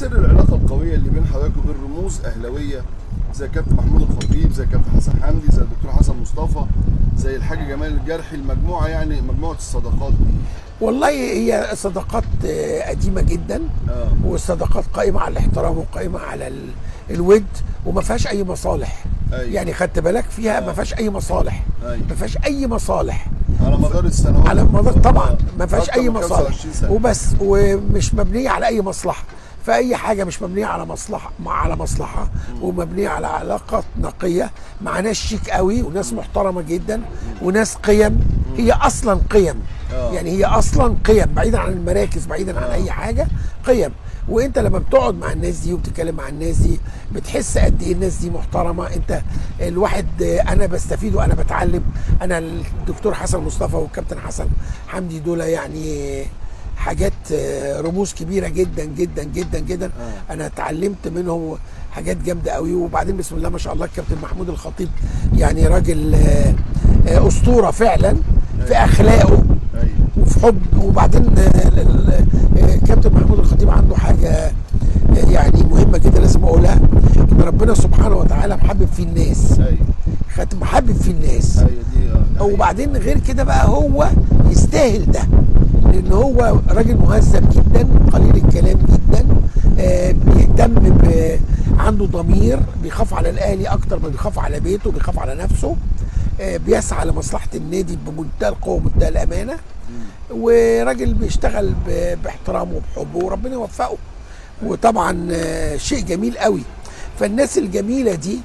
سر العلاقة القوية اللي بين حضرتك وبين رموز أهلاوية زي كابتن محمود الخطيب زي كابتن حسن حمدي زي الدكتور حسن مصطفى زي الحاج جمال الجرحي المجموعة يعني مجموعة الصداقات دي. والله هي صداقات آه، قديمة جدا آه. وصداقات قائمه على الاحترام وقائمه على ال- الود وما فيهاش أي مصالح. أيوة. يعني خدت بالك فيها؟ ما فيهاش أي مصالح. أيوة. ما فيهاش أي مصالح. على مدار السنوات. على مدار طبعا آه. ما فيهاش أي مصالح. 25 سنة. وبس ومش مبنية على أي مصلحة. فأي حاجة مش مبنية على مصلحة على مصلحة ومبنية على علاقات نقية مع ناس شيك قوي وناس محترمة جدا وناس قيم. هي أصلا قيم. آه. يعني هي أصلا قيم بعيدا عن المراكز بعيدا عن أي حاجة قيم. وأنت لما بتقعد مع الناس دي وبتتكلم مع الناس دي بتحس قد إيه الناس دي محترمة؟ أنت الواحد آه، أنا بستفيد وأنا بتعلم. أنا الدكتور حسن مصطفى والكابتن حسن حمدي دول يعني حاجات آه، رموز كبيرة جدا جدا جدا جدا. آه. أنا اتعلمت منهم حاجات جامدة قوي وبعدين بسم الله ما شاء الله الكابتن محمود الخطيب يعني راجل آه، أسطورة فعلا في أخلاقه أيوه. وفي حب وبعدين آه، ال- ال- آه، كابتن محمود الخطيب عنده حاجة يعني مهمة جدا لازم أقولها. إن ربنا سبحانه وتعالى محبب في الناس. أيوه. محبب في الناس. أيوه دي. وبعدين غير كده بقى هو يستاهل ده. لأن هو راجل مهذب جدا قليل الكلام جدا آه بيهتم ب عنده ضمير بيخاف على الأهلي أكتر ما بيخاف على بيته بيخاف على نفسه آه بيسعى لمصلحة النادي بمنتهى القوة ومنتهى الأمانة. وراجل بيشتغل باحترامه وبحبه وربنا يوفقه. وطبعا آه، شيء جميل قوي. فالناس الجميلة دي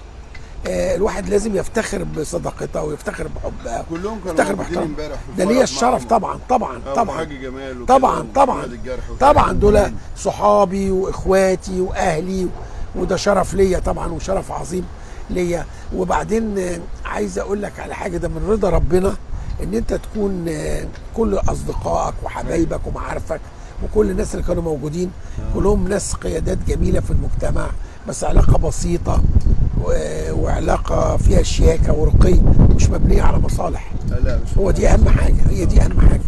الواحد لازم يفتخر بصداقتها ويفتخر بحبها كلهم كانوا يفتخر في ده ليا الشرف. طبعا طبعا آه، طبعا. جمال طبعا طبعا. طبعا دول صحابي وإخواتي وأهلي وده شرف ليا طبعا وشرف عظيم ليا. وبعدين آه، عايز أقول لك على حاجة ده من رضا ربنا إن أنت تكون آه، كل أصدقائك وحبايبك ومعارفك وكل الناس اللي كانوا موجودين. كلهم ناس قيادات جميلة في المجتمع بس علاقة بسيطة. وعلاقة فيها شياكة ورقي مش مبنية على مصالح. لا مش هو دي أهم حاجة هي دي أهم حاجة.